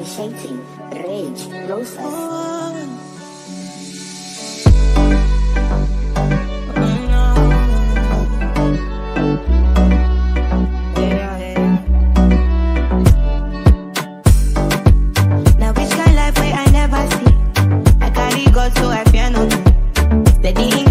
initiating rage process. so I fear nothing. Steady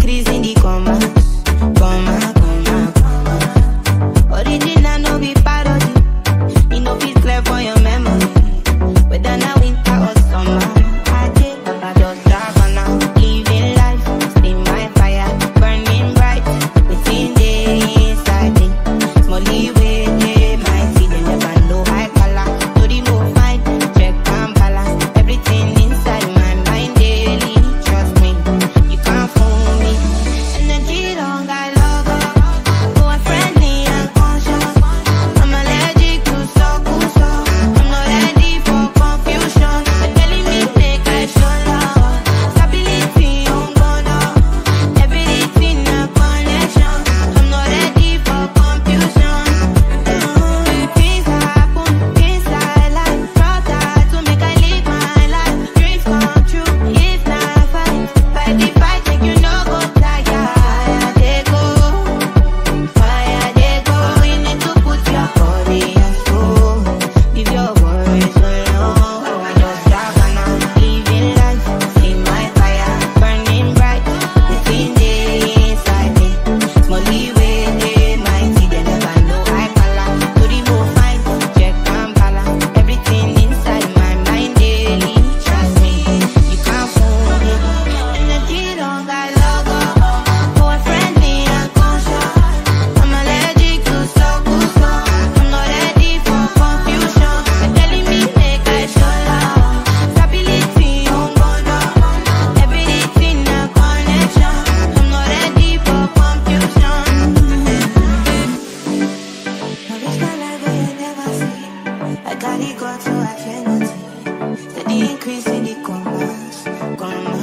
I got it, go so I cannot. Steady increase in the commas, commas.